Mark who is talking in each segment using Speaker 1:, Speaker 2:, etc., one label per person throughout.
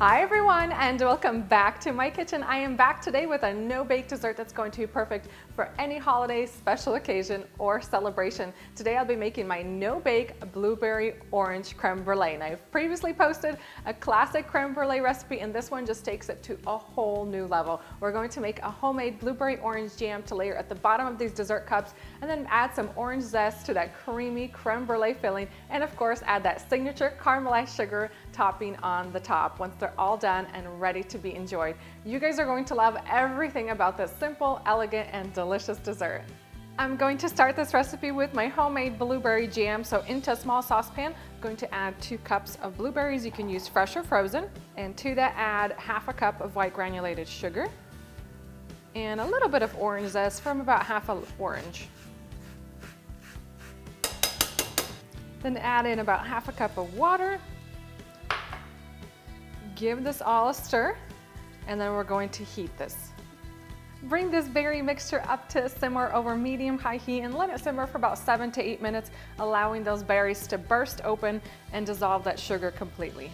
Speaker 1: Hi everyone and welcome back to my kitchen. I am back today with a no-bake dessert that's going to be perfect for any holiday, special occasion, or celebration. Today I'll be making my no-bake blueberry orange creme brulee. And I've previously posted a classic creme brulee recipe and this one just takes it to a whole new level. We're going to make a homemade blueberry orange jam to layer at the bottom of these dessert cups and then add some orange zest to that creamy creme brulee filling and of course add that signature caramelized sugar topping on the top once they're all done and ready to be enjoyed. You guys are going to love everything about this simple, elegant, and delicious dessert. I'm going to start this recipe with my homemade blueberry jam. So into a small saucepan, I'm going to add two cups of blueberries. You can use fresh or frozen. And to that add half a cup of white granulated sugar and a little bit of orange zest from about half an orange. Then add in about half a cup of water Give this all a stir and then we're going to heat this. Bring this berry mixture up to simmer over medium-high heat and let it simmer for about seven to eight minutes, allowing those berries to burst open and dissolve that sugar completely.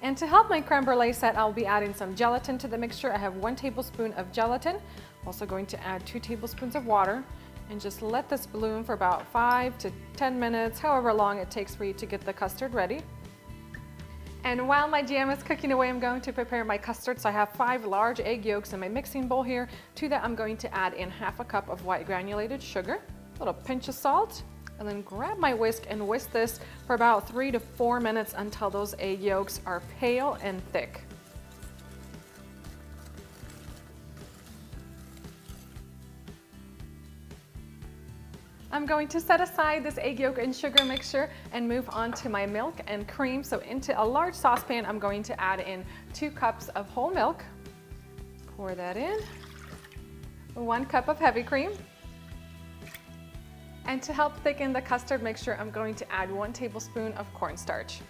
Speaker 1: And to help my creme brulee set, I'll be adding some gelatin to the mixture. I have one tablespoon of gelatin. I'm also going to add two tablespoons of water and just let this bloom for about five to 10 minutes, however long it takes for you to get the custard ready. And while my jam is cooking away, I'm going to prepare my custard. So I have five large egg yolks in my mixing bowl here. To that, I'm going to add in half a cup of white granulated sugar, a little pinch of salt, and then grab my whisk and whisk this for about three to four minutes until those egg yolks are pale and thick. I'm going to set aside this egg yolk and sugar mixture and move on to my milk and cream. So into a large saucepan, I'm going to add in two cups of whole milk. Pour that in. One cup of heavy cream. And to help thicken the custard mixture, I'm going to add one tablespoon of cornstarch.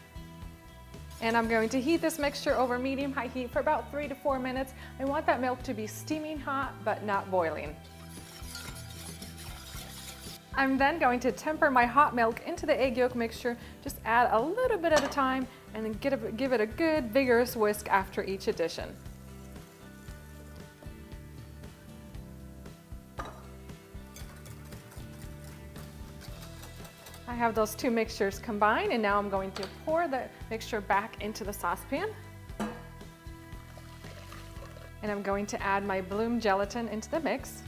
Speaker 1: And I'm going to heat this mixture over medium-high heat for about three to four minutes. I want that milk to be steaming hot, but not boiling. I'm then going to temper my hot milk into the egg yolk mixture. Just add a little bit at a time and then get give it a good vigorous whisk after each addition. I have those two mixtures combined and now I'm going to pour the mixture back into the saucepan. And I'm going to add my bloom gelatin into the mix.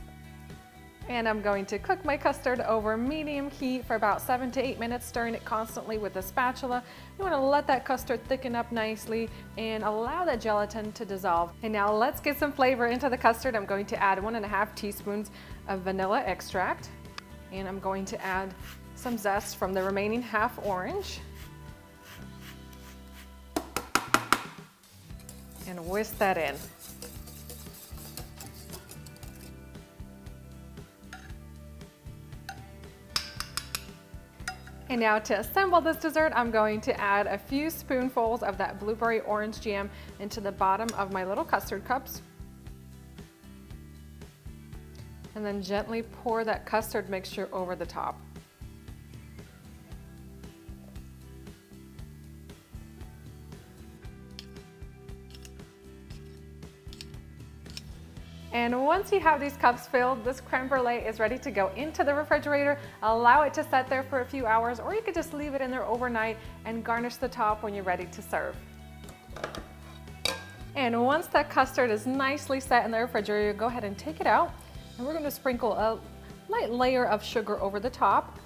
Speaker 1: And I'm going to cook my custard over medium heat for about seven to eight minutes, stirring it constantly with a spatula. You wanna let that custard thicken up nicely and allow that gelatin to dissolve. And now let's get some flavor into the custard. I'm going to add one and a half teaspoons of vanilla extract. And I'm going to add some zest from the remaining half orange. And whisk that in. And now to assemble this dessert, I'm going to add a few spoonfuls of that blueberry orange jam into the bottom of my little custard cups. And then gently pour that custard mixture over the top. And once you have these cups filled, this creme brulee is ready to go into the refrigerator. Allow it to set there for a few hours, or you could just leave it in there overnight and garnish the top when you're ready to serve. And once that custard is nicely set in the refrigerator, go ahead and take it out. And we're gonna sprinkle a light layer of sugar over the top.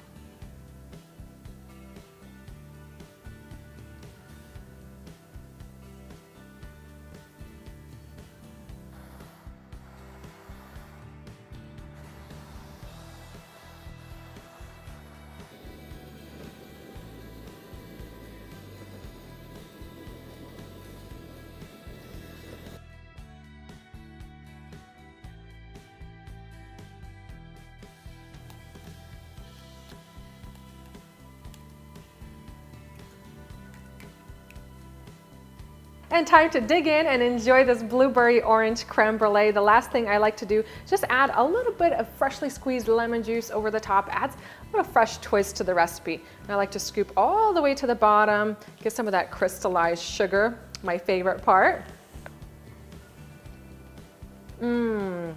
Speaker 1: And time to dig in and enjoy this blueberry orange creme brulee. The last thing I like to do, just add a little bit of freshly squeezed lemon juice over the top, adds a little fresh twist to the recipe. And I like to scoop all the way to the bottom, get some of that crystallized sugar my favorite part. Mmm.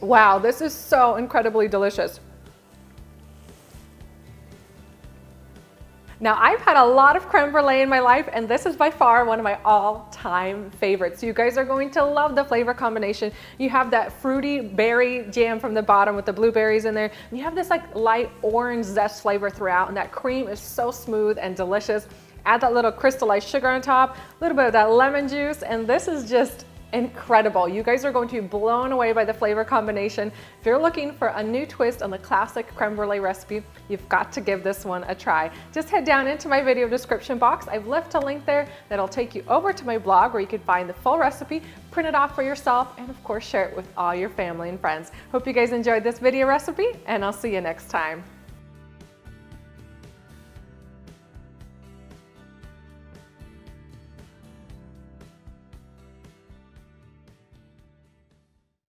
Speaker 1: Wow, this is so incredibly delicious. Now I've had a lot of creme brulee in my life and this is by far one of my all-time favorites. You guys are going to love the flavor combination. You have that fruity berry jam from the bottom with the blueberries in there. You have this like light orange zest flavor throughout and that cream is so smooth and delicious. Add that little crystallized sugar on top, a little bit of that lemon juice and this is just incredible. You guys are going to be blown away by the flavor combination. If you're looking for a new twist on the classic creme brulee recipe, you've got to give this one a try. Just head down into my video description box. I've left a link there that'll take you over to my blog where you can find the full recipe, print it off for yourself, and of course share it with all your family and friends. Hope you guys enjoyed this video recipe, and I'll see you next time.